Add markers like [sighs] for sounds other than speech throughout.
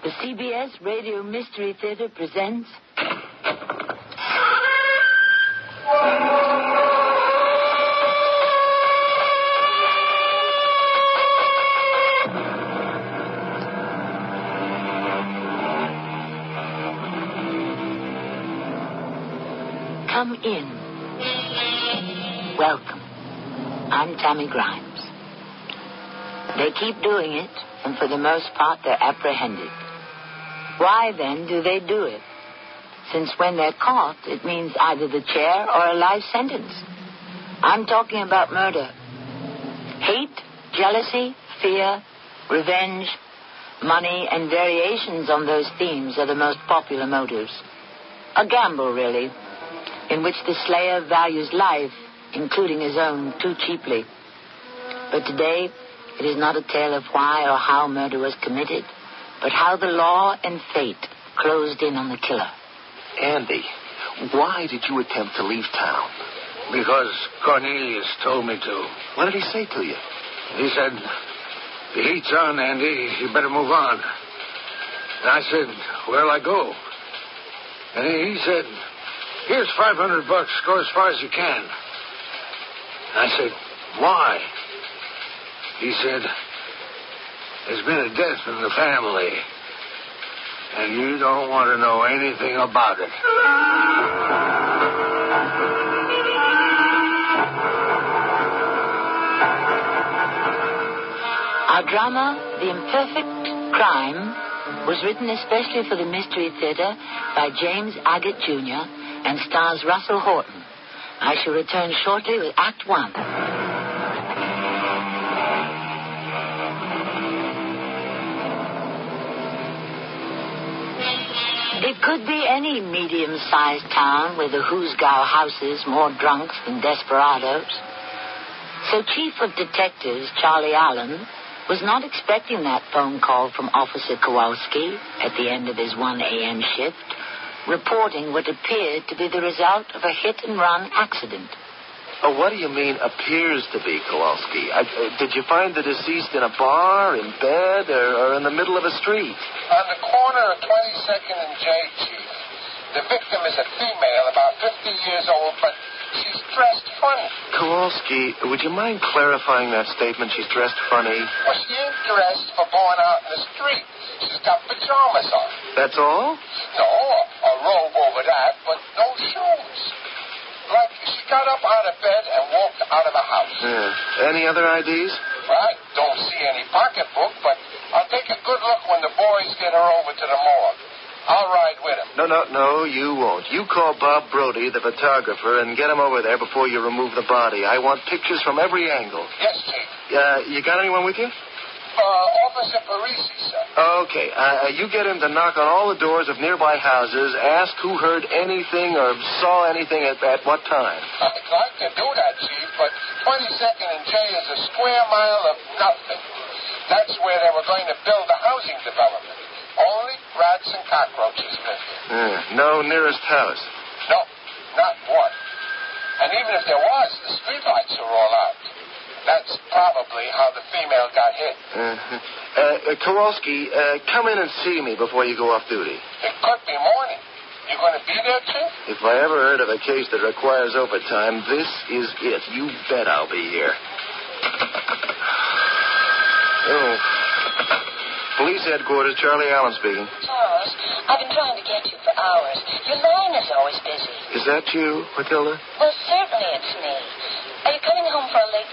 The CBS Radio Mystery Theater presents. Come in. Welcome. I'm Tammy Grimes. They keep doing it, and for the most part, they're apprehended. Why then do they do it? Since when they're caught, it means either the chair or a life sentence. I'm talking about murder. Hate, jealousy, fear, revenge, money, and variations on those themes are the most popular motives. A gamble, really, in which the slayer values life, including his own, too cheaply. But today, it is not a tale of why or how murder was committed, but how the law and fate closed in on the killer. Andy, why did you attempt to leave town? Because Cornelius told me to. What did he say to you? He said, The heat's on, Andy. You better move on. And I said, Where'll I go? And he said, Here's 500 bucks. Go as far as you can. I said, Why? He said, There's been a death in the family. And you don't want to know anything about it. Our drama, The Imperfect Crime, was written especially for the Mystery Theater by James Agate Jr. and stars Russell Horton. I shall return shortly with Act One. Could be any medium sized town with the Hoosgow houses more drunks than desperados. So, Chief of Detectives Charlie Allen was not expecting that phone call from Officer Kowalski at the end of his 1 a.m. shift, reporting what appeared to be the result of a hit and run accident. Oh, what do you mean appears to be, Kowalski? I, uh, did you find the deceased in a bar, in bed, or, or in the middle of a street? On the corner of 22nd and J, Chief. The victim is a female, about 50 years old, but she's dressed funny. Kowalski, would you mind clarifying that statement? She's dressed funny. Well, she ain't dressed for going out in the street. She's got pajamas on. That's all? No, a robe over that, but no shoes. Like she got up out of bed and walked out of the house. Yeah. Any other IDs? I don't see any pocketbook, but I'll take a good look when the boys get her over to the morgue. I'll ride with him. No, no, no, you won't. You call Bob Brody, the photographer, and get him over there before you remove the body. I want pictures from every angle. Yes, Chief. Uh, you got anyone with you? Uh, Officer Parisi, sir. Okay. Uh, you get him to knock on all the doors of nearby houses, ask who heard anything or saw anything at, at what time. I'd like to do that, Chief, but 22nd and J is a square mile of nothing. That's where they were going to build a housing development. Only rats and cockroaches live here. Uh, no nearest house. No, not one. And even if there was, the streetlights are all out. That's probably how the female got hit. Uh-huh. Uh, uh, Kowalski, uh, come in and see me before you go off duty. It could be morning. You going to be there, Chief? If I ever heard of a case that requires overtime, this is it. You bet I'll be here. Oh. Police headquarters, Charlie Allen speaking. Charles, I've been trying to get you for hours. Your line is always busy. Is that you, Matilda? Well, certainly it's me. Are you coming home for a late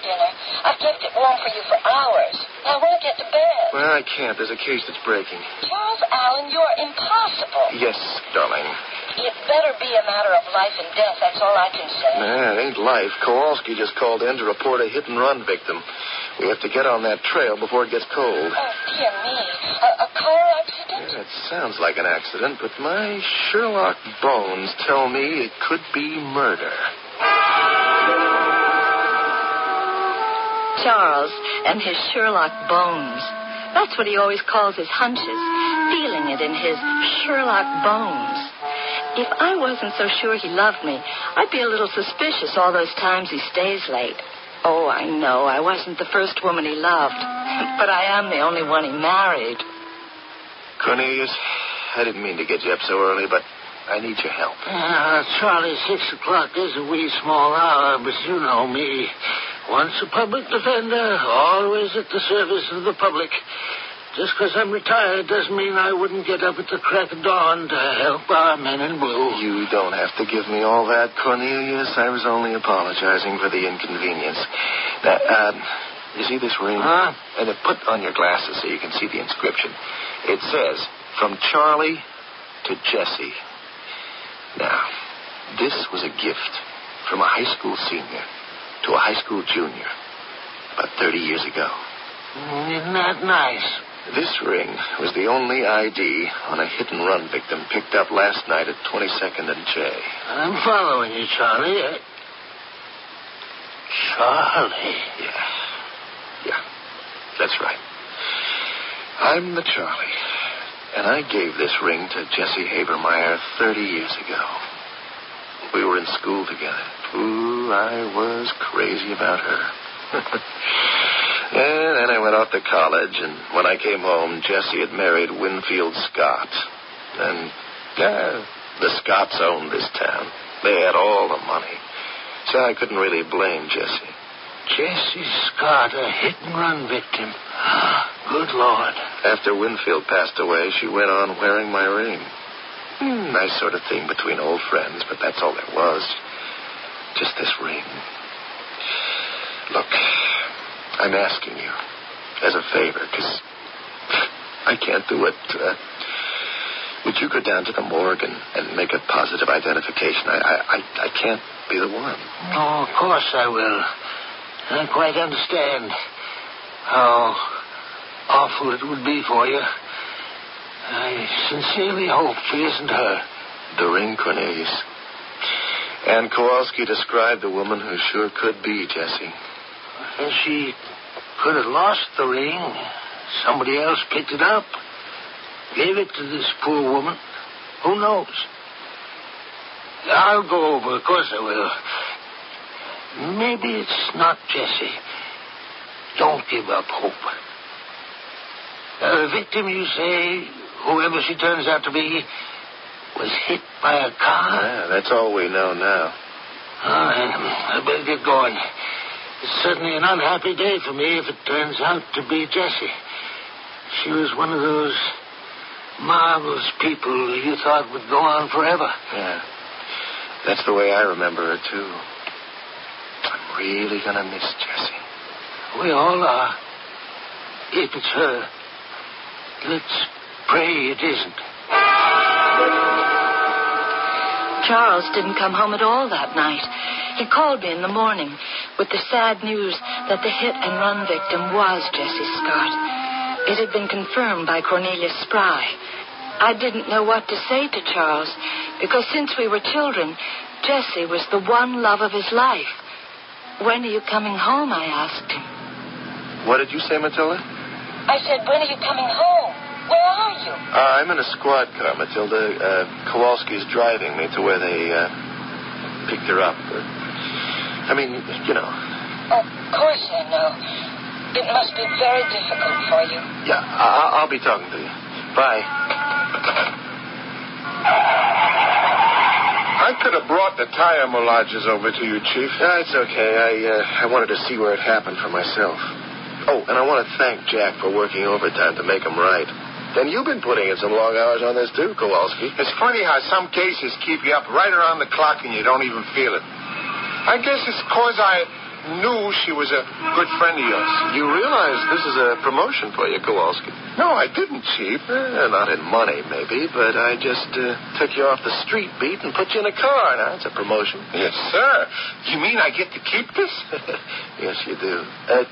I've kept it warm for you for hours. I won't get to bed. Well, I can't. There's a case that's breaking. Charles Allen, you're impossible. Yes, darling. It better be a matter of life and death. That's all I can say. Nah, it ain't life. Kowalski just called in to report a hit and run victim. We have to get on that trail before it gets cold. Oh, dear me. A, a car accident? Yeah, it sounds like an accident, but my Sherlock bones tell me it could be murder. Charles and his Sherlock bones. That's what he always calls his hunches, feeling it in his Sherlock bones. If I wasn't so sure he loved me, I'd be a little suspicious all those times he stays late. Oh, I know, I wasn't the first woman he loved, [laughs] but I am the only one he married. Cornelius, I didn't mean to get you up so early, but I need your help. Uh, Charlie, six o'clock is a wee small hour, but you know me. Once a public defender, always at the service of the public. Just because I'm retired doesn't mean I wouldn't get up at the crack of dawn to help our men in blue. You don't have to give me all that, Cornelius. I was only apologizing for the inconvenience. Now, um, you see this ring? Huh? And uh, put on your glasses so you can see the inscription. It says, from Charlie to Jessie. Now, this was a gift from a high school senior to a high school junior about 30 years ago. Isn't that nice? This ring was the only ID on a hit and run victim picked up last night at 22nd and J. I'm following you, Charlie. Uh, Charlie. Yeah. Yeah. That's right. I'm the Charlie. And I gave this ring to Jessie Habermeyer 30 years ago. We were in school together. Ooh, I was crazy about her. [laughs] and then I went off to college, and when I came home, Jessie had married Winfield Scott. And, yeah, the Scotts owned this town. They had all the money. So I couldn't really blame Jessie. Jesse Scott, a hit and run victim. [gasps] Good Lord. After Winfield passed away, she went on wearing my ring. Hmm, nice sort of thing between old friends, but that's all there was. Just this ring. Look, I'm asking you as a favor, because I can't do it. Uh, would you go down to the morgue and, and make a positive identification? I, I, I, I can't be the one. Oh, of course I will. I don't quite understand how awful it would be for you. I sincerely hope she isn't her. The ring, Cornelius. Ann Kowalski described the woman who sure could be, Jessie. And she could have lost the ring. Somebody else picked it up. Gave it to this poor woman. Who knows? I'll go over. Of course I will. Maybe it's not Jessie. Don't give up hope. The victim, you say, whoever she turns out to be, was hit by a car? Yeah, that's all we know now. All right, um, I better get going. It's certainly an unhappy day for me if it turns out to be Jessie. She was one of those marvelous people you thought would go on forever. Yeah. That's the way I remember her, too. I'm really going to miss Jessie. We all are. If it's her, let's pray it isn't. Charles didn't come home at all that night. He called me in the morning with the sad news that the hit and run victim was Jessie Scott. It had been confirmed by Cornelius Spry. I didn't know what to say to Charles because since we were children, Jessie was the one love of his life. When are you coming home? I asked him. What did you say, Matilda? I said, when are you coming home? Where are you? Uh, I'm in a squad car, Matilda. Uh, Kowalski's driving me to where they uh, picked her up. Uh, I mean, you know. Of course I know. It must be very difficult for you. Yeah, I- I'll be talking to you. Bye. I could have brought the tire moulages over to you, Chief. No, it's okay. I uh, I wanted to see where it happened for myself. Oh, and I want to thank Jack for working overtime to make them right. And you've been putting in some long hours on this too, Kowalski. It's funny how some cases keep you up right around the clock and you don't even feel it. I guess it's because I knew she was a good friend of yours. You realize this is a promotion for you, Kowalski. No, I didn't, Chief. Eh, not in money, maybe, but I just uh, took you off the street beat and put you in a car. Now, it's a promotion. Yes, sir. You mean I get to keep this? [laughs] yes, you do. Uh,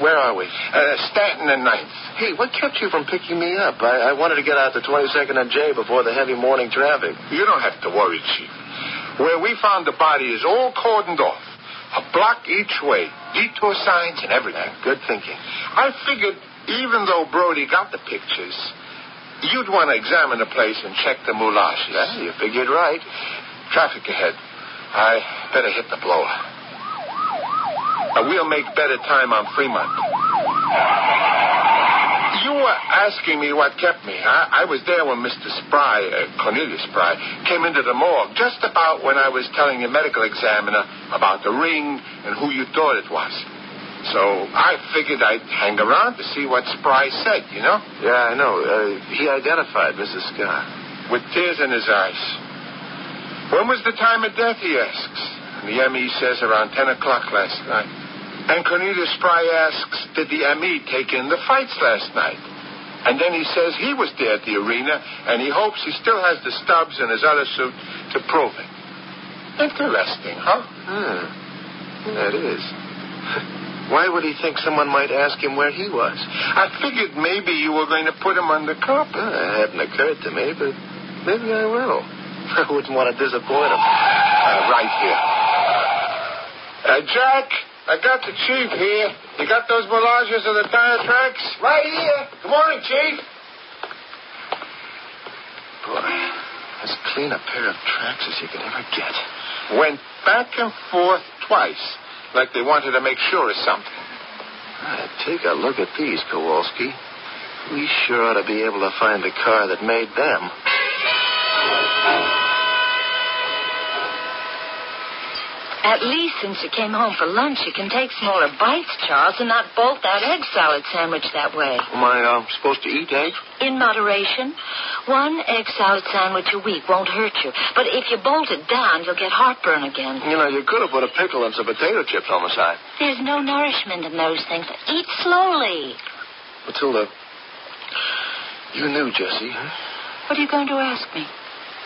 where are we? Uh, Stanton and Ninth. Hey, what kept you from picking me up? I, I wanted to get out to 22nd and J before the heavy morning traffic. You don't have to worry, Chief. Where we found the body is all cordoned off. A block each way. Detour signs and everything. Good thinking. I figured even though Brody got the pictures, you'd want to examine the place and check the moulages. Yeah, you figured right. Traffic ahead. I better hit the blower. Uh, we'll make better time on Fremont. You were asking me what kept me. I, I was there when Mr. Spry, uh, Cornelius Spry, came into the morgue just about when I was telling the medical examiner about the ring and who you thought it was. So I figured I'd hang around to see what Spry said, you know? Yeah, I know. Uh, he identified Mrs. Scott. With tears in his eyes. When was the time of death, he asks. And the ME says around 10 o'clock last night. And Cornelius Spry asks, did the ME take in the fights last night? And then he says he was there at the arena, and he hopes he still has the stubs in his other suit to prove it. Interesting, huh? Hmm. That is. [laughs] Why would he think someone might ask him where he was? I figured maybe you were going to put him on the carpet. Well, it hadn't occurred to me, but maybe I will. [laughs] I wouldn't want to disappoint him. [sighs] Uh, right here. Uh, Jack, I got the chief here. You got those moulages of the tire tracks? Right here. Good morning, chief. Boy, as clean a pair of tracks as you could ever get. Went back and forth twice, like they wanted to make sure of something. Uh, take a look at these, Kowalski. We sure ought to be able to find the car that made them. At least since you came home for lunch, you can take smaller bites, Charles, and not bolt that egg salad sandwich that way. Am I uh, supposed to eat eggs? In moderation. One egg salad sandwich a week won't hurt you. But if you bolt it down, you'll get heartburn again. You know, you could have put a pickle and some potato chips on the side. There's no nourishment in those things. Eat slowly. Matilda, you knew Jessie, huh? What are you going to ask me?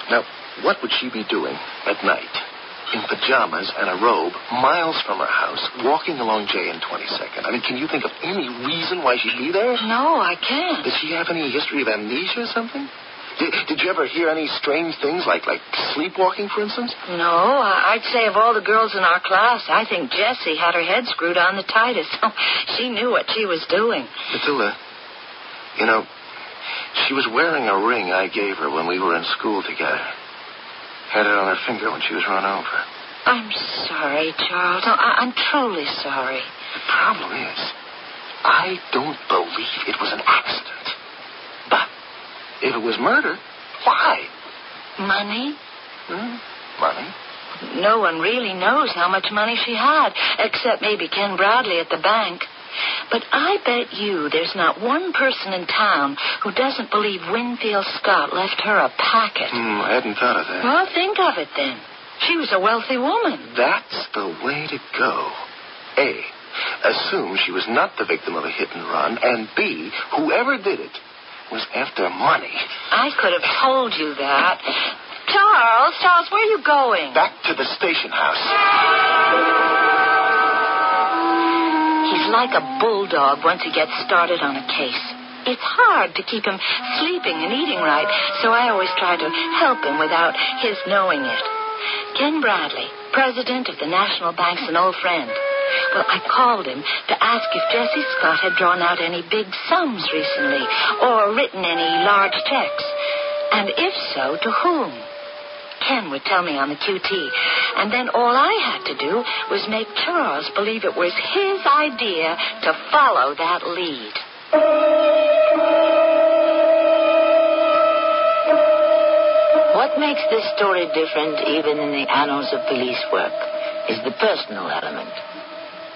Now, what would she be doing at night? In pajamas and a robe, miles from her house, walking along J and 22nd. I mean, can you think of any reason why she'd be there? No, I can't. Does she have any history of amnesia or something? Did, did you ever hear any strange things like like sleepwalking, for instance? No, I'd say of all the girls in our class, I think Jessie had her head screwed on the tightest. [laughs] she knew what she was doing. Matilda, you know, she was wearing a ring I gave her when we were in school together. Had it on her finger when she was run over. I'm sorry, Charles. No, I- I'm truly sorry. The problem is, I don't believe it was an accident. But if it was murder, why? Money? Hmm? Money? No one really knows how much money she had, except maybe Ken Bradley at the bank. But I bet you there's not one person in town who doesn't believe Winfield Scott left her a packet. Hmm, I hadn't thought of that. Well, think of it then. She was a wealthy woman. That's the way to go. A. Assume she was not the victim of a hit and run, and B. Whoever did it was after money. I could have told you that. Charles, Charles, where are you going? Back to the station house. He's like a bulldog once he gets started on a case. It's hard to keep him sleeping and eating right, so I always try to help him without his knowing it. Ken Bradley, president of the National Bank's an old friend. Well, I called him to ask if Jessie Scott had drawn out any big sums recently or written any large checks. And if so, to whom? Ken would tell me on the QT. And then all I had to do was make Charles believe it was his idea to follow that lead. What makes this story different, even in the annals of police work, is the personal element.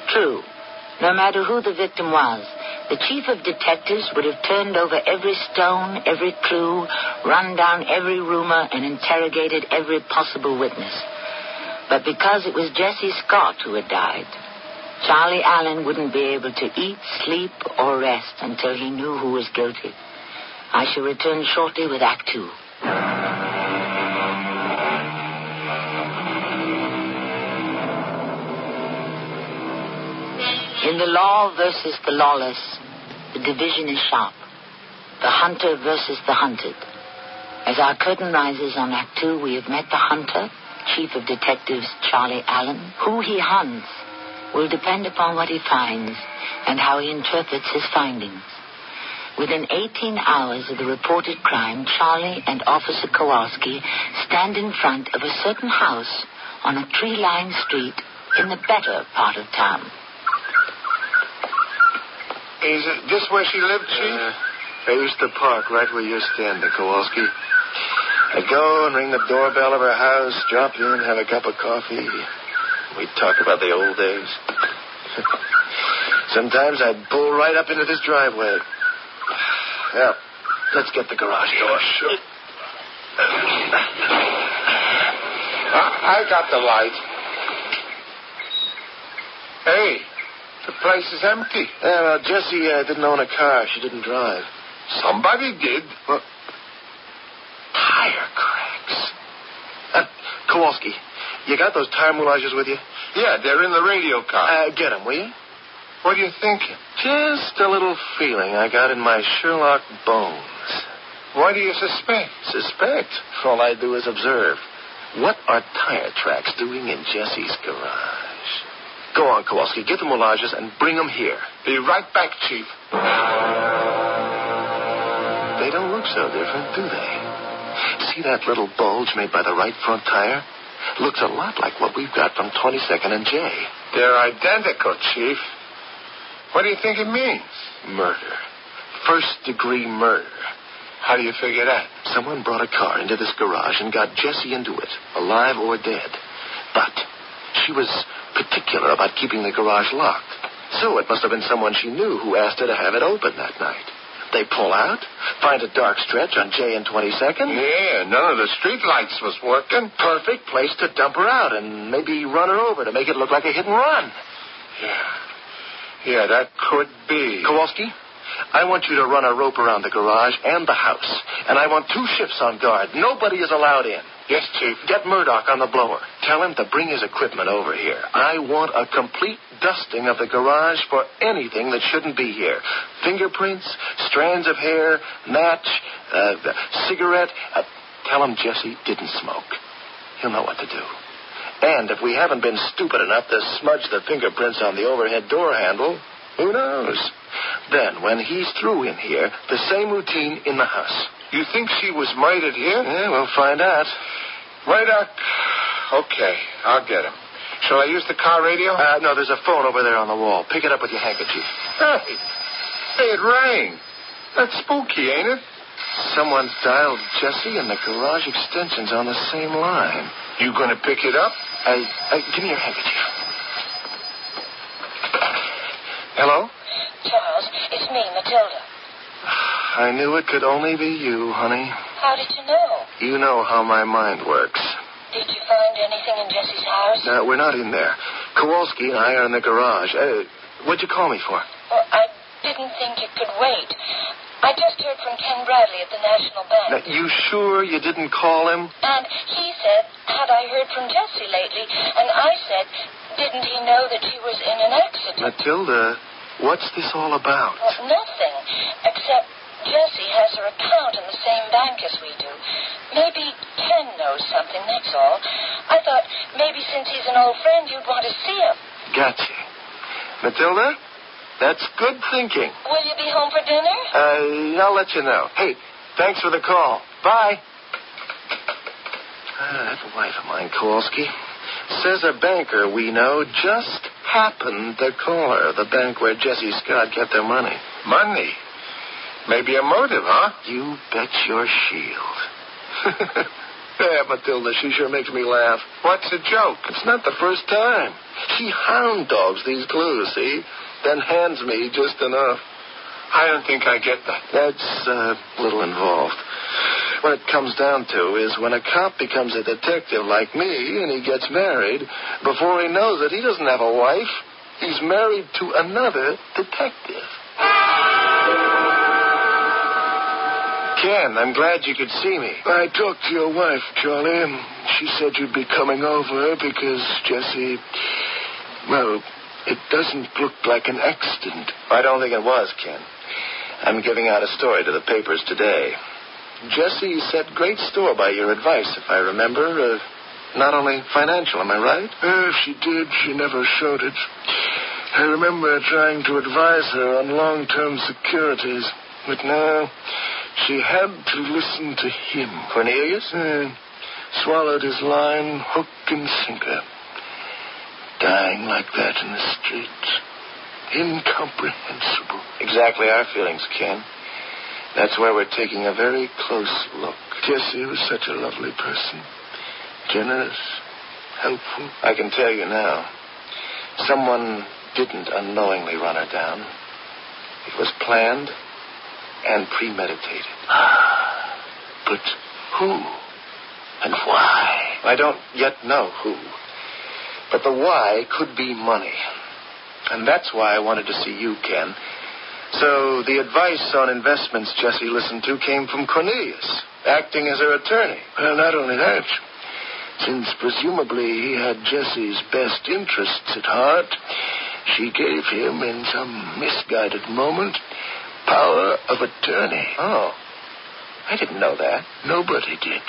True, no matter who the victim was, the chief of detectives would have turned over every stone, every clue, run down every rumor, and interrogated every possible witness. But because it was Jessie Scott who had died, Charlie Allen wouldn't be able to eat, sleep, or rest until he knew who was guilty. I shall return shortly with Act Two. In the law versus the lawless, the division is sharp. The hunter versus the hunted. As our curtain rises on Act Two, we have met the hunter, Chief of Detectives Charlie Allen. Who he hunts will depend upon what he finds and how he interprets his findings. Within 18 hours of the reported crime, Charlie and Officer Kowalski stand in front of a certain house on a tree-lined street in the better part of town. Is it this where she lived, Chief? Uh, I used to park right where you're standing, Kowalski. I'd go and ring the doorbell of her house, drop in, have a cup of coffee. We'd talk about the old days. [laughs] Sometimes I'd pull right up into this driveway. Well, let's get the garage door. Sure. I, I got the light. Hey, the place is empty. Yeah, well, Jessie uh, didn't own a car. She didn't drive. Somebody did. Well, tire cracks. Uh, Kowalski, you got those tire moulages with you? Yeah, they're in the radio car. Uh, get them, will you? what are you thinking? Just a little feeling I got in my Sherlock bones. Why do you suspect? Suspect? All I do is observe. What are tire tracks doing in Jessie's garage? Go on, Kowalski. Get the moulages and bring them here. Be right back, Chief. They don't look so different, do they? See that little bulge made by the right front tire? Looks a lot like what we've got from 22nd and J. They're identical, Chief. What do you think it means? Murder. First degree murder. How do you figure that? Someone brought a car into this garage and got Jessie into it, alive or dead. But she was particular about keeping the garage locked. So it must have been someone she knew who asked her to have it open that night. They pull out, find a dark stretch on J and 22nd. Yeah, none of the street lights was working. Perfect place to dump her out and maybe run her over to make it look like a hit and run. Yeah. Yeah, that could be. Kowalski, I want you to run a rope around the garage and the house. And I want two shifts on guard. Nobody is allowed in. Yes, Chief. Get Murdoch on the blower. Tell him to bring his equipment over here. I want a complete dusting of the garage for anything that shouldn't be here. Fingerprints, strands of hair, match, uh, cigarette. Uh, tell him Jessie didn't smoke. He'll know what to do. And if we haven't been stupid enough to smudge the fingerprints on the overhead door handle, who knows? Then, when he's through in here, the same routine in the house. You think she was murdered here? Yeah, we'll find out. Right up. Okay, I'll get him. Shall I use the car radio? Uh, no, there's a phone over there on the wall. Pick it up with your handkerchief. Hey, hey, it rang. That's spooky, ain't it? Someone dialed Jessie, and the garage extension's on the same line. You gonna pick it up? Uh, uh, give me your handkerchief. Hello? Charles, it's me, Matilda. I knew it could only be you, honey. How did you know? You know how my mind works. Did you find anything in Jessie's house? No, we're not in there. Kowalski and I are in the garage. Uh, what'd you call me for? Well, I didn't think you could wait. I just heard from Ken Bradley at the National Bank. Now, you sure you didn't call him? And he said, had I heard from Jessie lately? And I said, didn't he know that she was in an accident? Matilda, what's this all about? Well, nothing, except Jessie has her account in the same bank as we do. Maybe Ken knows something, that's all. I thought maybe since he's an old friend, you'd want to see him. Gotcha. Matilda, that's good thinking. Will you be home for dinner? Uh, I'll let you know. Hey, thanks for the call. Bye. Ah, that wife of mine, Kowalski, says a banker we know just happened to call her, the bank where Jessie Scott kept their money. Money. Maybe a motive, huh? You bet your shield. [laughs] yeah, Matilda, she sure makes me laugh. What's the joke? It's not the first time. She hound dogs these clues, see? Then hands me just enough. I don't think I get that. That's uh, a little involved. What it comes down to is when a cop becomes a detective like me and he gets married, before he knows it, he doesn't have a wife. He's married to another detective. Ken, I'm glad you could see me. I talked to your wife, Charlie. She said you'd be coming over because Jessie. Well, it doesn't look like an accident. I don't think it was, Ken. I'm giving out a story to the papers today. Jessie set great store by your advice, if I remember. Uh, not only financial, am I right? Uh, if she did, she never showed it. I remember trying to advise her on long term securities, but no, she had to listen to him. Cornelius? Uh, swallowed his line, hook and sinker. Dying like that in the street. Incomprehensible. Exactly our feelings, Ken. That's why we're taking a very close look. Jessie was such a lovely person. Generous, helpful. I can tell you now. Someone didn't unknowingly run her down. It was planned and premeditated. Ah. but who and why? I don't yet know who. But the why could be money. And that's why I wanted to see you, Ken. So the advice on investments Jessie listened to came from Cornelius, acting as her attorney. Well, not only that, since presumably he had Jessie's best interests at heart, she gave him, in some misguided moment, power of attorney. Oh. I didn't know that. Nobody did.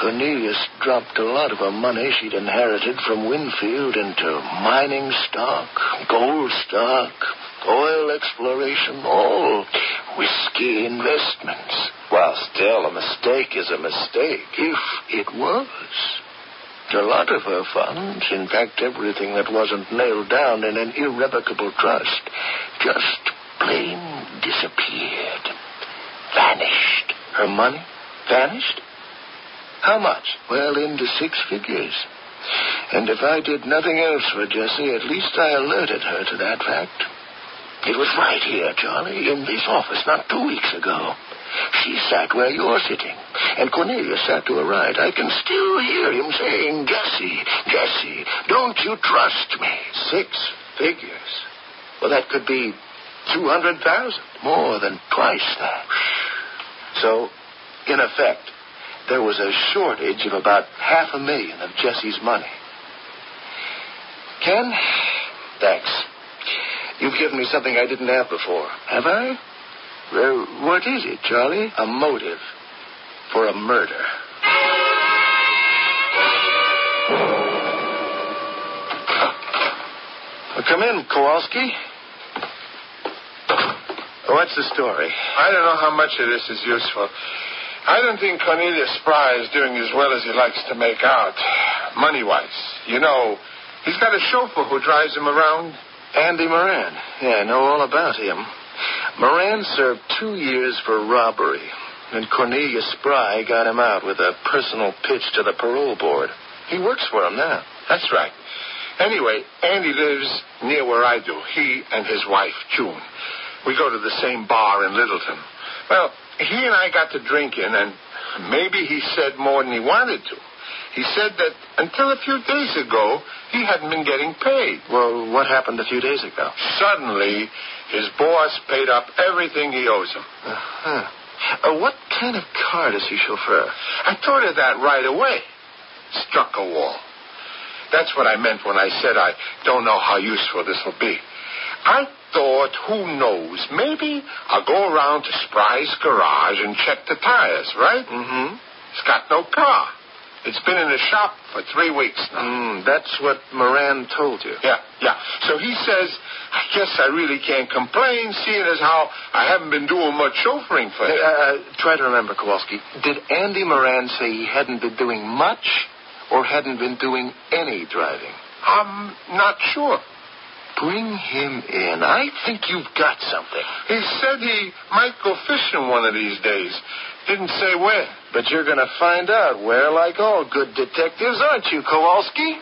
Cornelius dropped a lot of her money she'd inherited from Winfield into mining stock, gold stock, oil exploration, all risky investments. While still, a mistake is a mistake, if it was. A lot of her funds, in fact, everything that wasn't nailed down in an irrevocable trust, just plain disappeared. Vanished. Her money? Vanished? How much? Well, into six figures. And if I did nothing else for Jessie, at least I alerted her to that fact. It was right here, Charlie, in this office not two weeks ago. She sat where you're sitting, and Cornelius sat to her right. I can still hear him saying, Jessie, Jessie, don't you trust me? Six figures. Well, that could be 200,000. More than twice that. So, in effect, there was a shortage of about half a million of Jessie's money. Ken, thanks. You've given me something I didn't have before. Have I? Well, what is it, Charlie? A motive for a murder. Well, come in, Kowalski. What's the story? I don't know how much of this is useful. I don't think Cornelius Spry is doing as well as he likes to make out, money wise. You know, he's got a chauffeur who drives him around. Andy Moran. Yeah, I know all about him. Moran served two years for robbery, and Cornelius Spry got him out with a personal pitch to the parole board. He works for him now. That's right. Anyway, Andy lives near where I do. He and his wife, June. We go to the same bar in Littleton. Well, he and I got to drinking, and maybe he said more than he wanted to. He said that until a few days ago, he hadn't been getting paid. Well, what happened a few days ago? Suddenly, his boss paid up everything he owes him. Uh-huh. Uh, what kind of car does he chauffeur? I thought of that right away. Struck a wall. That's what I meant when I said I don't know how useful this will be. I thought, who knows, maybe I'll go around to Spry's garage and check the tires, right? Mm-hmm. He's got no car. It's been in the shop for three weeks now. Mm, that's what Moran told you. Yeah, yeah. So he says, I guess I really can't complain, seeing as how I haven't been doing much chauffeuring for him. Uh, uh, try to remember, Kowalski. Did Andy Moran say he hadn't been doing much or hadn't been doing any driving? I'm not sure. Bring him in. I think you've got something. He said he might go fishing one of these days. Didn't say where. But you're going to find out where, like all good detectives, aren't you, Kowalski?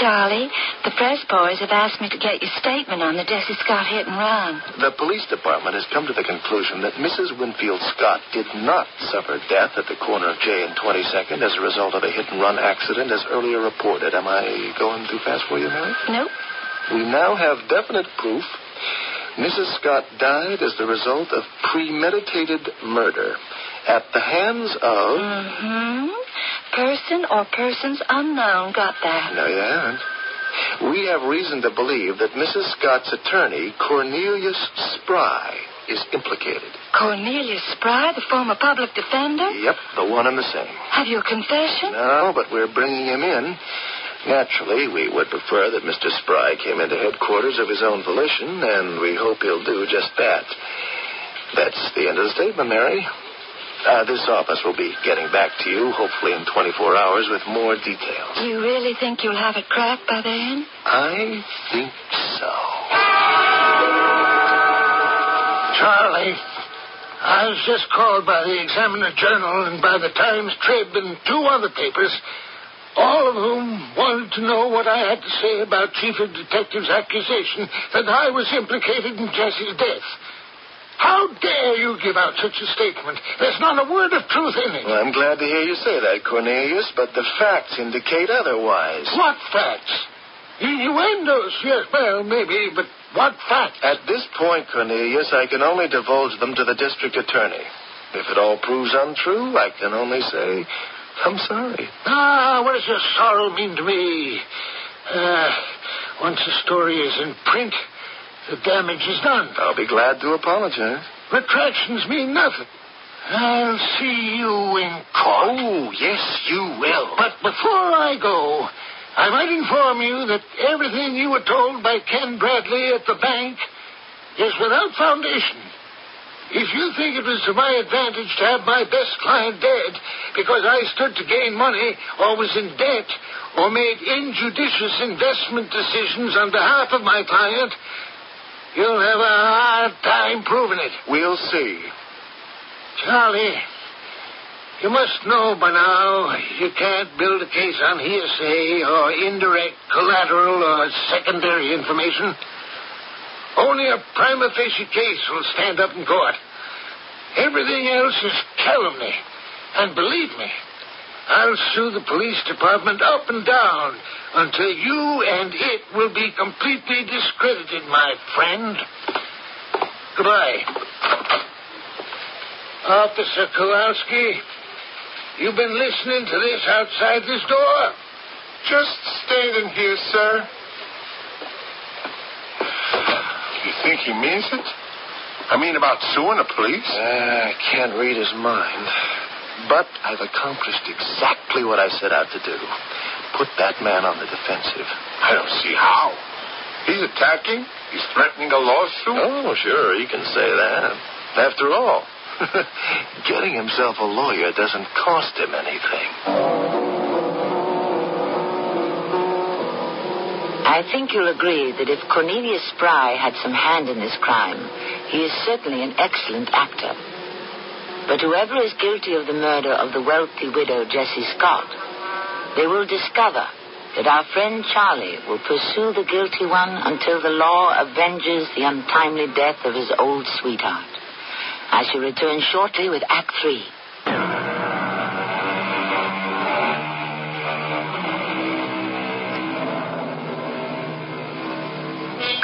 Charlie, the press boys have asked me to get your statement on the Jessie Scott hit and run. The police department has come to the conclusion that Mrs. Winfield Scott did not suffer death at the corner of J and 22nd as a result of a hit and run accident as earlier reported. Am I going too fast for you, Mary? Nope. We now have definite proof Mrs. Scott died as the result of premeditated murder at the hands of. Mm-hmm. Person or persons unknown got that. No, you haven't. We have reason to believe that Mrs. Scott's attorney, Cornelius Spry, is implicated. Cornelius Spry, the former public defender? Yep, the one and the same. Have you a confession? No, but we're bringing him in. Naturally, we would prefer that Mr. Spry came into headquarters of his own volition, and we hope he'll do just that. That's the end of the statement, Mary. Uh, this office will be getting back to you, hopefully in 24 hours, with more details. You really think you'll have it cracked by then? I think so. Charlie, I was just called by the Examiner Journal and by the Times Trib and two other papers, all of whom wanted to know what I had to say about Chief of Detectives' accusation that I was implicated in Jessie's death. How dare you give out such a statement? There's not a word of truth in it. Well, I'm glad to hear you say that, Cornelius, but the facts indicate otherwise. What facts? Innuendos, yes, well, maybe, but what facts? At this point, Cornelius, I can only divulge them to the district attorney. If it all proves untrue, I can only say, I'm sorry. Ah, what does your sorrow mean to me? Uh, once a story is in print, the damage is done. I'll be glad to apologize. Retractions mean nothing. I'll see you in court. Oh, yes, you will. But before I go, I might inform you that everything you were told by Ken Bradley at the bank is without foundation. If you think it was to my advantage to have my best client dead because I stood to gain money or was in debt or made injudicious investment decisions on behalf of my client, you'll have a hard time proving it. We'll see. Charlie, you must know by now you can't build a case on hearsay or indirect collateral or secondary information. Only a prima facie case will stand up in court. Everything else is calumny. And believe me, I'll sue the police department up and down until you and it will be completely discredited, my friend. Goodbye. Officer Kowalski, you've been listening to this outside this door? Just standing here, sir. You think he means it? I mean, about suing the police? Uh, I can't read his mind. But I've accomplished exactly what I set out to do. Put that man on the defensive. I don't see how. He's attacking. He's threatening a lawsuit. Oh, sure, he can say that. After all, [laughs] getting himself a lawyer doesn't cost him anything. I think you'll agree that if Cornelius Spry had some hand in this crime, he is certainly an excellent actor. But whoever is guilty of the murder of the wealthy widow Jessie Scott, they will discover that our friend Charlie will pursue the guilty one until the law avenges the untimely death of his old sweetheart. I shall return shortly with Act Three.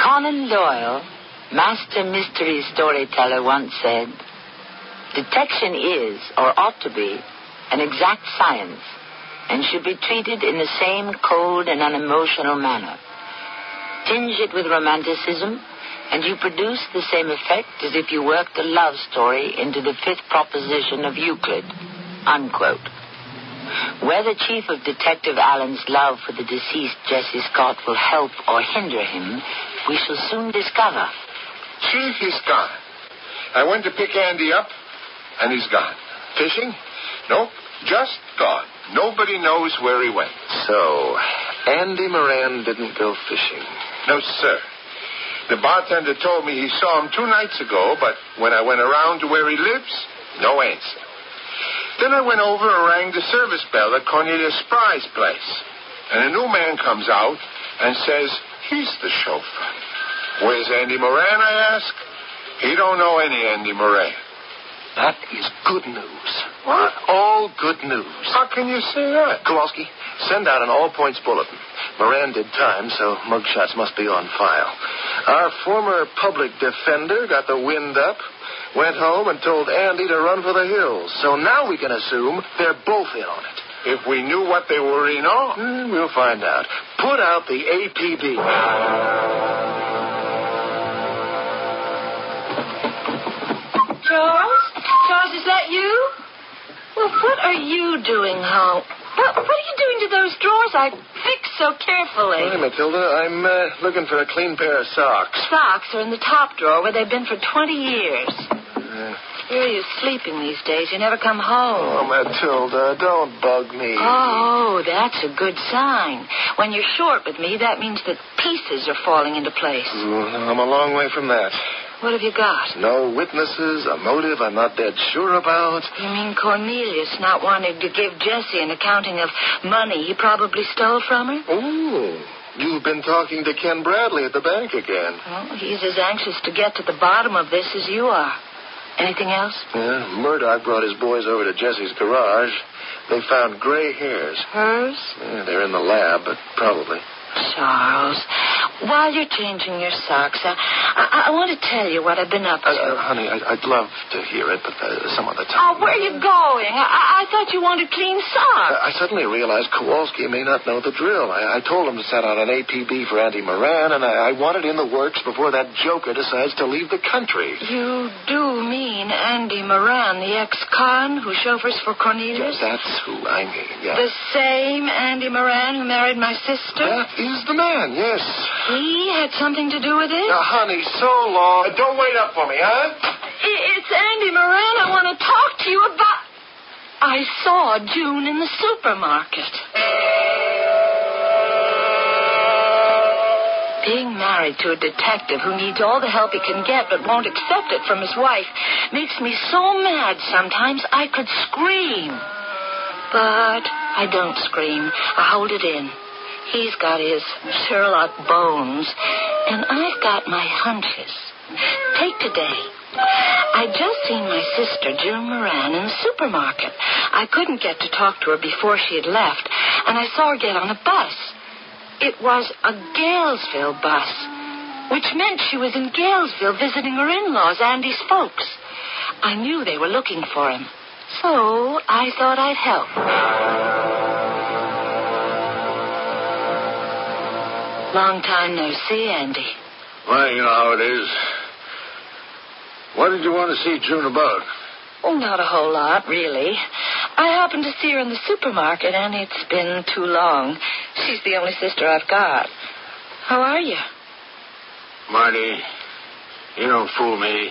Conan Doyle, master mystery storyteller, once said, Detection is, or ought to be, an exact science and should be treated in the same cold and unemotional manner. Tinge it with romanticism, and you produce the same effect as if you worked a love story into the fifth proposition of Euclid. Unquote. Whether Chief of Detective Allen's love for the deceased Jessie Scott will help or hinder him, we shall soon discover. Chief, he's gone. I went to pick Andy up, and he's gone. Fishing? Nope, just gone. Nobody knows where he went. So, Andy Moran didn't go fishing. No, sir. The bartender told me he saw him two nights ago, but when I went around to where he lives, no answer. Then I went over and rang the service bell at Cornelius Spry's place. And a new man comes out and says he's the chauffeur. Where's Andy Moran, I ask? He don't know any Andy Moran. That is good news. What? All good news. How can you say that? Kowalski, send out an all points bulletin. Moran did time, so mugshots must be on file. Our former public defender got the wind up, went home, and told Andy to run for the hills. So now we can assume they're both in on it. If we knew what they were in on. Hmm, we'll find out. Put out the APB. Charles? Charles, is that you? Well, what are you doing home? What, what are you doing to those drawers I fixed so carefully? Hey, Matilda, I'm uh, looking for a clean pair of socks. Socks are in the top drawer where they've been for 20 years. Uh, Where are you sleeping these days? You never come home. oh, Matilda, don't bug me. Oh, that's a good sign. When you're short with me, that means that pieces are falling into place. I'm a long way from that. What have you got? No witnesses, a motive I'm not dead sure about. You mean Cornelius not wanting to give Jessie an accounting of money he probably stole from her? Oh, you've been talking to Ken Bradley at the bank again. Well, he's as anxious to get to the bottom of this as you are. Anything else? Yeah, Murdoch brought his boys over to Jessie's garage. They found gray hairs. Hers? Yeah, they're in the lab, but probably. Charles, while you're changing your socks, I, I, I want to tell you what I've been up to. Uh, uh, honey, I, I'd love to hear it, but uh, some other time. Oh, where are you going? I, I thought you wanted clean socks. I suddenly realized Kowalski may not know the drill. I, I told him to set out an APB for Andy Moran, and I, I want it in the works before that joker decides to leave the country. You do mean Andy Moran, the ex-con who chauffeurs for Cornelius? Yes, that's who I mean, yes. The same Andy Moran who married my sister? That is the man, yes. He had something to do with it? Now, honey, so long. Uh, don't wait up for me, huh? It's Andy Moran I want to talk to you about. I saw June in the supermarket. Being married to a detective who needs all the help he can get but won't accept it from his wife makes me so mad sometimes I could scream. But I don't scream. I hold it in. He's got his Sherlock bones, and I've got my hunches. Take today. I just seen my sister, June Moran, in the supermarket. I couldn't get to talk to her before she had left, and I saw her get on a bus. It was a Galesville bus, which meant she was in Galesville visiting her in-laws, Andy's folks. I knew they were looking for him, so I thought I'd help. Long time no see, Andy. Well, you know how it is. What did you want to see June about? Oh, not a whole lot, really. I happened to see her in the supermarket, and it's been too long. She's the only sister I've got. How are you? Marty, you don't fool me.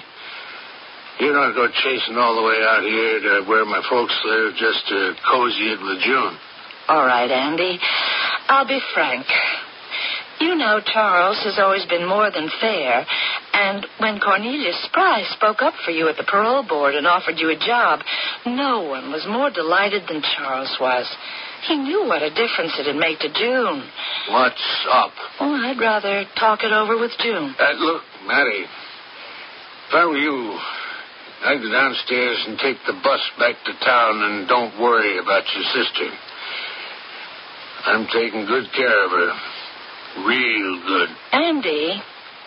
You don't go chasing all the way out here to where my folks live just to cozy it with June. All right, Andy. I'll be frank. You know Charles has always been more than fair, and when Cornelius Spry spoke up for you at the parole board and offered you a job, no one was more delighted than Charles was. He knew what a difference it'd make to June. What's up? Oh, I'd rather talk it over with June. Uh, look, Matty, if I were you, I'd go downstairs and take the bus back to town and don't worry about your sister. I'm taking good care of her. Real good. Andy,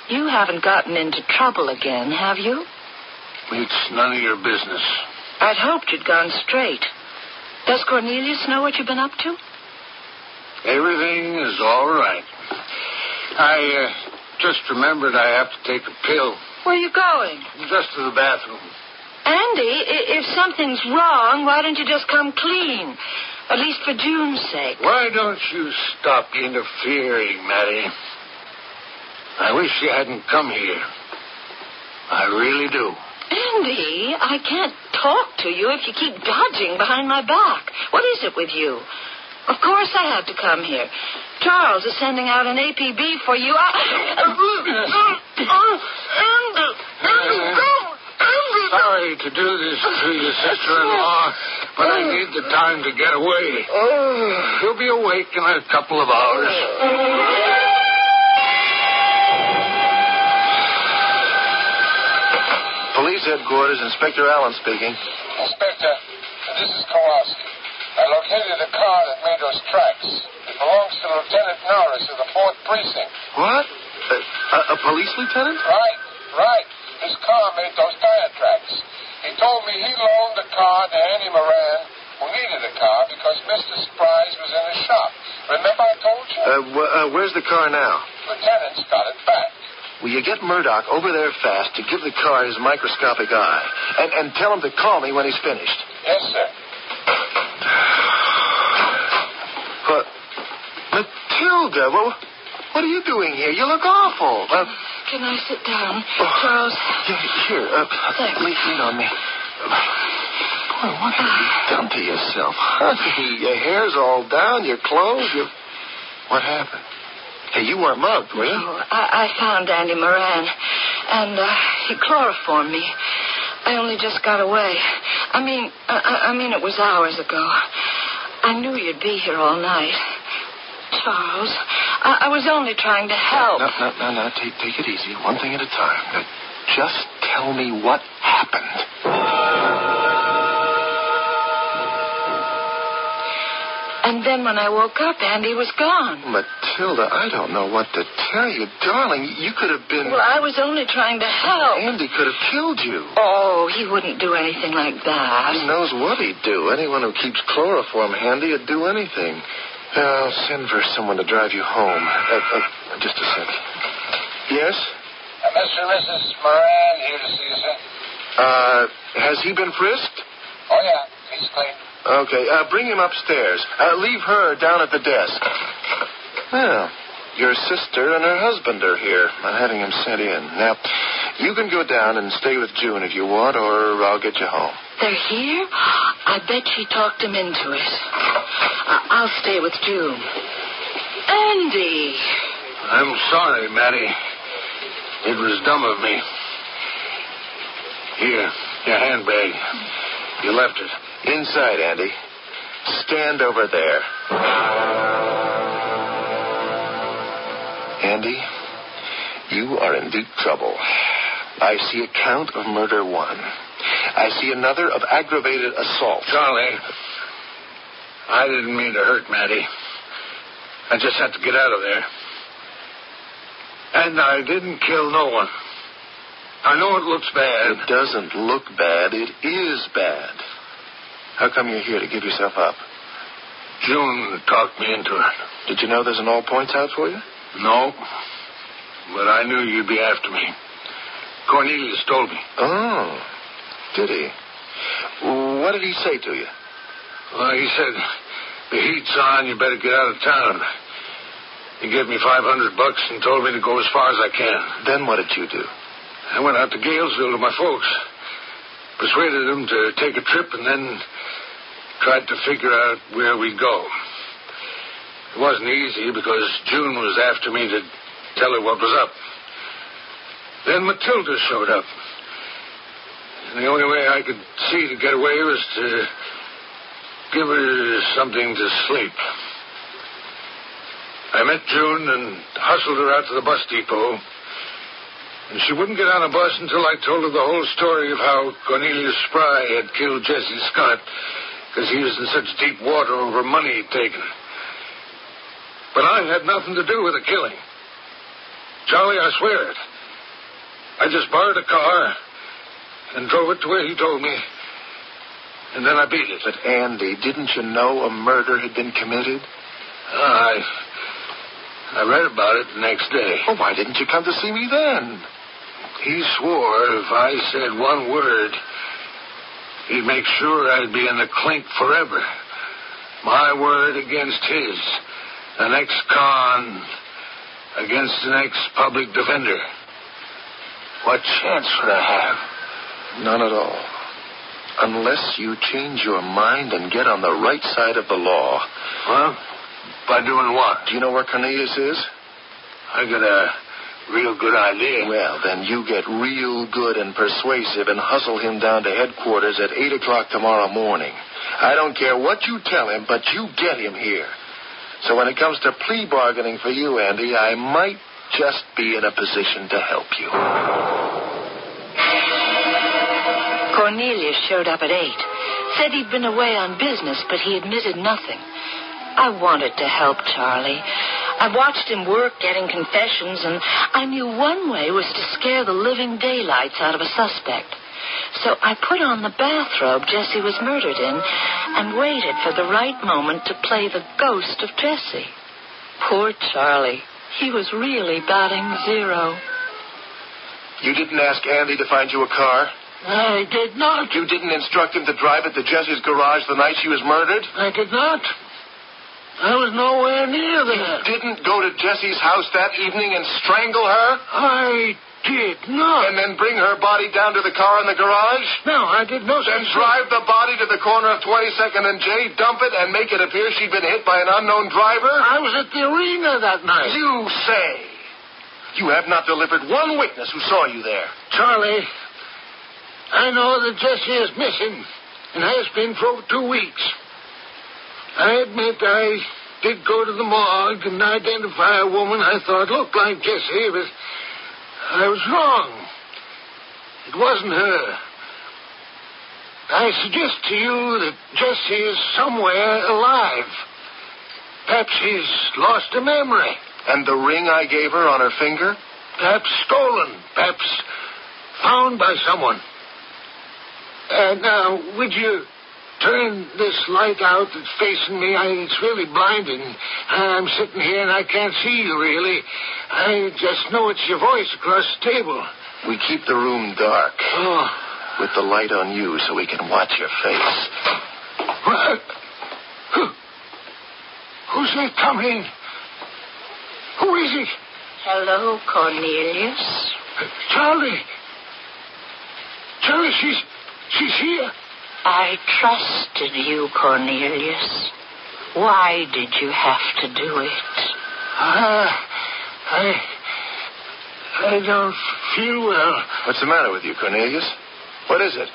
you haven't gotten into trouble again, have you? It's none of your business. I'd hoped you'd gone straight. Does Cornelius know what you've been up to? Everything is all right. I uh, just remembered I have to take a pill. Where are you going? Just to the bathroom. Andy, if something's wrong, why don't you just come clean? At least for June's sake. Why don't you stop interfering, Matty? I wish you hadn't come here. I really do. Andy, I can't talk to you if you keep dodging behind my back. What is it with you? Of course I had to come here. Charles is sending out an APB for you. Andy, Andy, don't. [laughs] Andy, Sorry to do this to your sister-in-law, but I need the time to get away. She'll be awake in a couple of hours. Police headquarters, Inspector Allen speaking. Inspector, this is Kowalski. I located a car that made those tracks. It belongs to Lieutenant Norris of the 4th Precinct. What? Uh, a, a police lieutenant? Right, right. His car made those tire tracks. He told me he loaned the car to Andy Moran, who needed a car because Mr. Spry's was in his shop. Remember I told you? Uh, wh- uh, where's the car now? Lieutenant's got it back. Will you get Murdoch over there fast to give the car his microscopic eye? And, and tell him to call me when he's finished. Yes, sir. What? Matilda, well, what are you doing here? You look awful. Can I sit down? Charles, yeah, here, uh, Thanks. lean, lean on me. Boy, what have you done to yourself? Honey, your hair's all down, your clothes, you... What happened? Hey, you weren't mugged, were you? Oh, I, I found Andy Moran, and uh, he chloroformed me. I only just got away. I mean, I, I mean, it was hours ago. I knew you'd be here all night. Charles, I, I was only trying to help. No, no, no, no. Take, take it easy. One thing at a time. Now, just tell me what happened. And then when I woke up, Andy was gone. Matilda, I don't know what to tell you. Darling, you could have been. Well, I was only trying to help. Andy could have killed you. Oh, he wouldn't do anything like that. Who knows what he'd do? Anyone who keeps chloroform handy would do anything. I'll send for someone to drive you home. Uh, uh, just a sec. Yes? Uh, Mr. and Mrs. Moran here to see you, sir. Uh, has he been frisked? Oh, yeah. He's clean. Okay, uh, bring him upstairs. Uh, leave her down at the desk. Well, your sister and her husband are here. I'm having him sent in. Now, you can go down and stay with June if you want, or I'll get you home. They're here? I bet she talked him into it. I'll stay with June. Andy! I'm sorry, Mattie. It was dumb of me. Here, your handbag. You left it. Inside, Andy. Stand over there. Andy, you are in deep trouble. I see a count of murder one. I see another of aggravated assault. Charlie, I didn't mean to hurt Mattie. I just had to get out of there. And I didn't kill no one. I know it looks bad. It doesn't look bad. It is bad. How come you're here to give yourself up? June talked me into it. Did you know there's an all points out for you? No, but I knew you'd be after me. Cornelius told me. Oh, did he? What did he say to you? Well, he said, the heat's on, you better get out of town. He gave me 500 bucks and told me to go as far as I can. Then what did you do? I went out to Galesville to my folks, persuaded them to take a trip, and then tried to figure out where we'd go. It wasn't easy because June was after me to tell her what was up. Then Matilda showed up. The only way I could see to get away was to give her something to sleep. I met June and hustled her out to the bus depot. And she wouldn't get on a bus until I told her the whole story of how Cornelius Spry had killed Jessie Scott because he was in such deep water over money he'd taken. But I had nothing to do with the killing. Charlie, I swear it. I just borrowed a car and drove it to where he told me. And then I beat it. But, Andy, didn't you know a murder had been committed? Ah, I. I read about it the next day. Well, why didn't you come to see me then? He swore if I said one word, he'd make sure I'd be in the clink forever. My word against his. An ex-con against an ex-public defender. What chance would I have? None at all. Unless you change your mind and get on the right side of the law. Well, by doing what? Do you know where Cornelius is? I got a real good idea. Well, then you get real good and persuasive and hustle him down to headquarters at 8 o'clock tomorrow morning. I don't care what you tell him, but you get him here. So when it comes to plea bargaining for you, Andy, I might just be in a position to help you. Cornelius showed up at 8. Said he'd been away on business, but he admitted nothing. I wanted to help Charlie. I watched him work getting confessions, and I knew one way was to scare the living daylights out of a suspect. So I put on the bathrobe Jessie was murdered in and waited for the right moment to play the ghost of Jessie. Poor Charlie. He was really batting zero. You didn't ask Andy to find you a car? I did not. You didn't instruct him to drive it to Jessie's garage the night she was murdered? I did not. I was nowhere near You there. didn't go to Jessie's house that evening and strangle her? I did not. And then bring her body down to the car in the garage? No, I did no Then drive the body to the corner of 22nd and J, dump it, and make it appear she'd been hit by an unknown driver? I was at the arena that night. You say. You have not delivered one witness who saw you there. Charlie, I know that Jessie is missing and has been for over two weeks. I admit I did go to the morgue and identify a woman I thought looked like Jessie, but I was wrong. It wasn't her. I suggest to you that Jessie is somewhere alive. Perhaps she's lost her memory. And the ring I gave her on her finger? Perhaps stolen. Perhaps found by someone. Uh, now, would you turn this light out that's facing me? I, it's really blinding. I'm sitting here and I can't see you really. I just know it's your voice across the table. We keep the room dark Oh, with the light on you so we can watch your face. what? Who, who's that coming? Who is it? Hello, Cornelius. Charlie. Charlie, she's she's here. I trusted you, Cornelius. Why did you have to do it? Ah, I I don't feel well. What's the matter with you, Cornelius? What is it?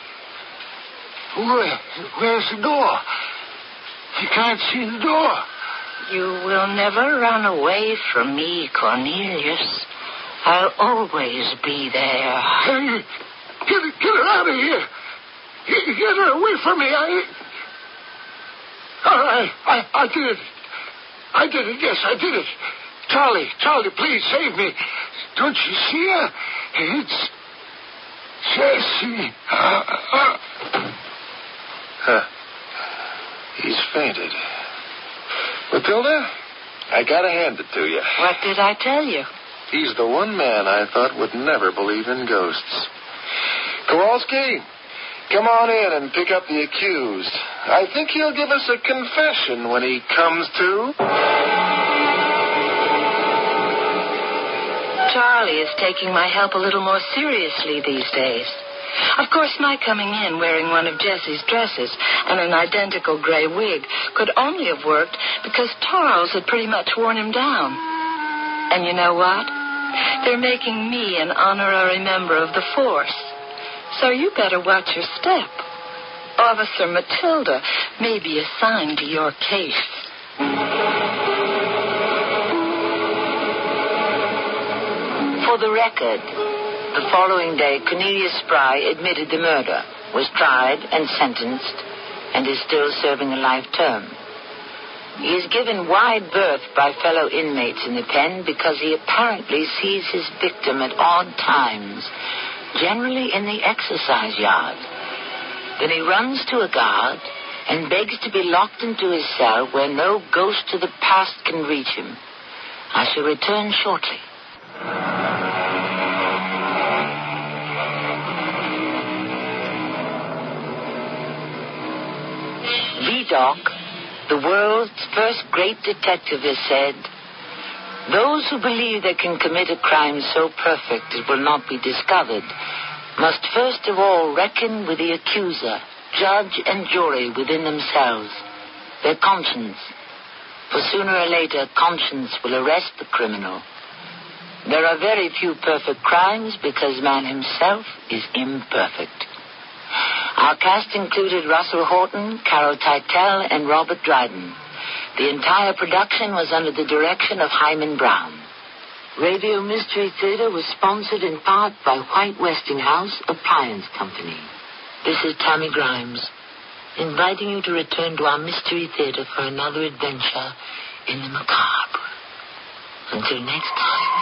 Where, where's the door? I can't see the door. You will never run away from me, Cornelius. I'll always be there. Hey, get, her- get her out of here. Get, her away from me. I, I, I, I did it. I did it. Yes, I did it. Charlie, Charlie, please save me. Don't you see her? It's Jessie. Huh. He's fainted. Matilda, I gotta hand it to you. What did I tell you? He's the one man I thought would never believe in ghosts. Kowalski, come on in and pick up the accused. I think he'll give us a confession when he comes to. Charlie is taking my help a little more seriously these days. Of course, my coming in wearing one of Jessie's dresses and an identical gray wig could only have worked because Charles had pretty much worn him down. And you know what? They're making me an honorary member of the force. So you better watch your step. Officer Matilda may be assigned to your case. For the record, the following day, Cornelius Spry admitted the murder, was tried and sentenced, and is still serving a life term. He is given wide berth by fellow inmates in the pen because he apparently sees his victim at odd times, generally in the exercise yard. Then he runs to a guard and begs to be locked into his cell where no ghost of the past can reach him. I shall return shortly. Vidocq, the world's first great detective, has said, those who believe they can commit a crime so perfect it will not be discovered must first of all reckon with the accuser, judge, and jury within themselves, their conscience. For sooner or later, conscience will arrest the criminal. There are very few perfect crimes because man himself is imperfect. Our cast included Russell Horton, Carol Teitel, and Robert Dryden. The entire production was under the direction of Himan Brown. Radio Mystery Theater was sponsored in part by White Westinghouse Appliance Company. This is Tammy Grimes, inviting you to return to our Mystery Theater for another adventure in the macabre. Until next time.